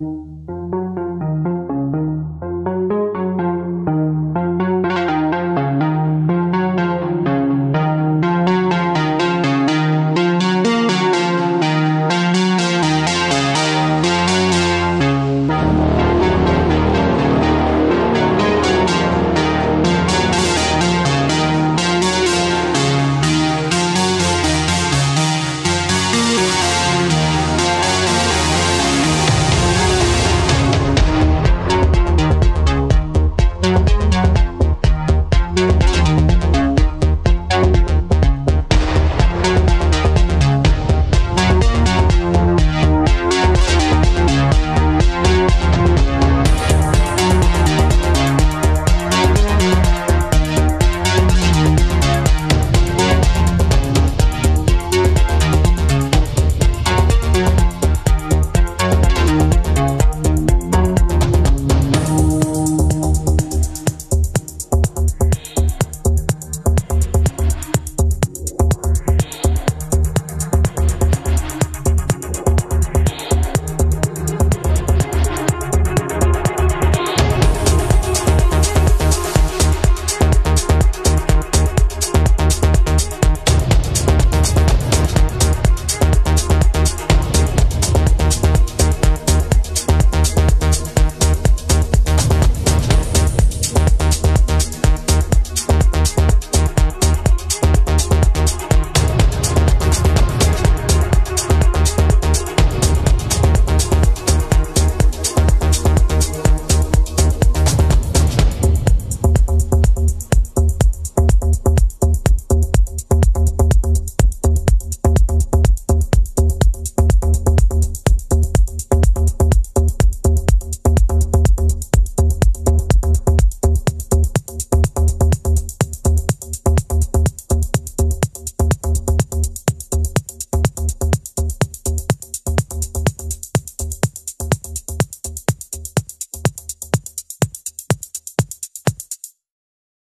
Música